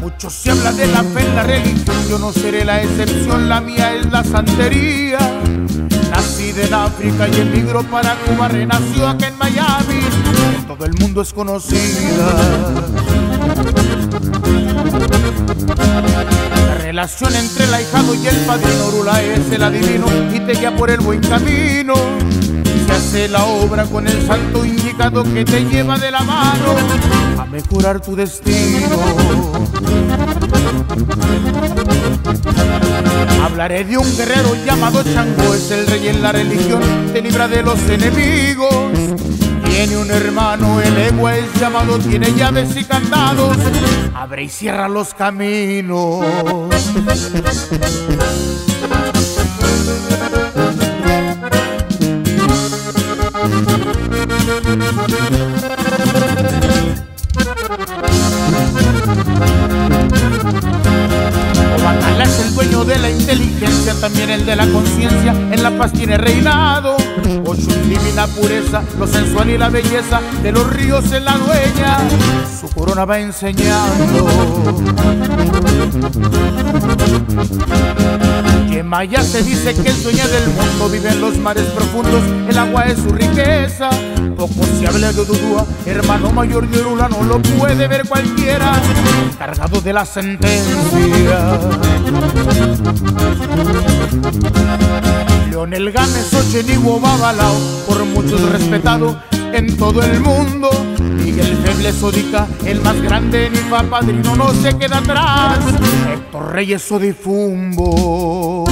Mucho se habla de la fe en la religión, yo no seré la excepción, la mía es la santería. Nacida en África y emigró para Cuba, renació acá en Miami, todo el mundo es conocida. La relación entre el ahijado y el padrino Rula es el adivino y te guía por el buen camino. Hace la obra con el santo indicado que te lleva de la mano a mejorar tu destino. Hablaré de un guerrero llamado Chango, es el rey en la religión, te libra de los enemigos. Tiene un hermano, el ego es llamado, tiene llaves y candados, abre y cierra los caminos. Obacala es el dueño de la inteligencia, también el de la conciencia, en la paz tiene reinado. Oshun divina pureza, lo sensual y la belleza, de los ríos en la dueña, su corona va enseñando. Maya se dice que el dueño del mundo vive en los mares profundos, el agua es su riqueza. Poco se habla de hermano mayor de Orula, no lo puede ver cualquiera, cargado de la sentencia. Leonel Gámez, Ochenigo, Babalao, por muchos respetado en todo el mundo. Miguel Feble Sodica, el más grande, pa' padrino no se queda atrás. Héctor Reyes Sodifumbo.